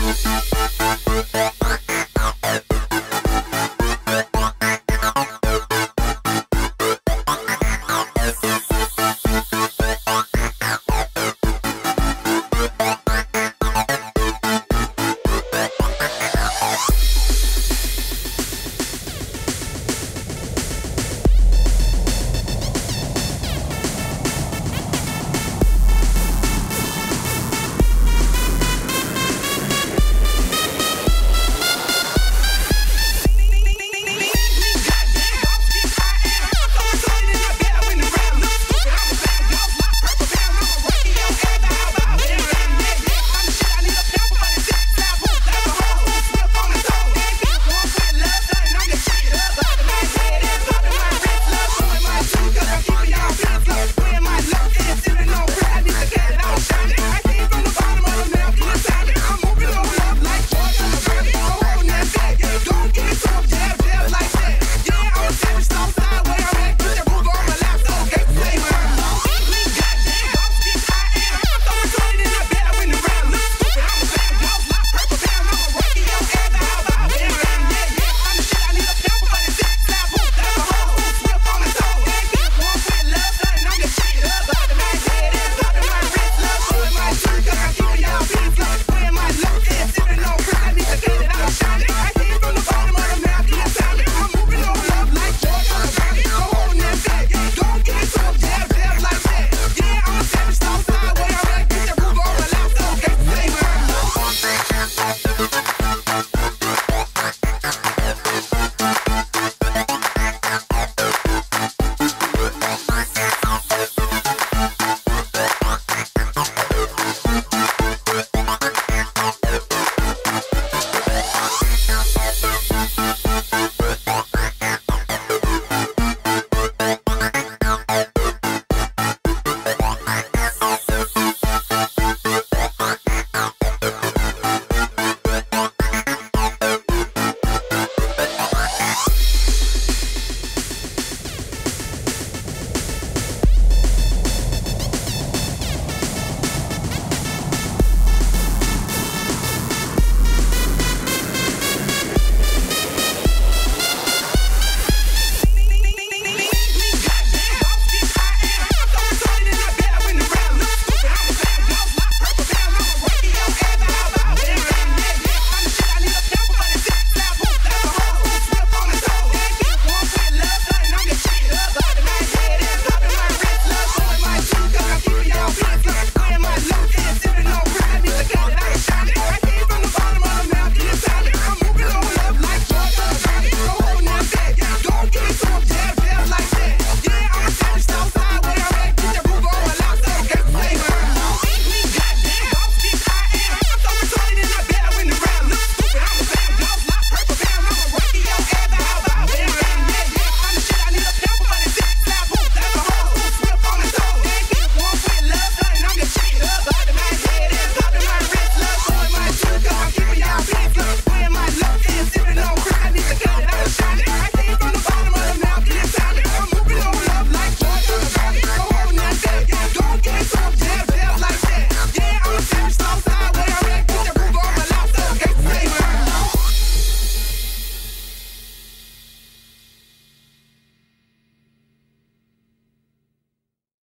Música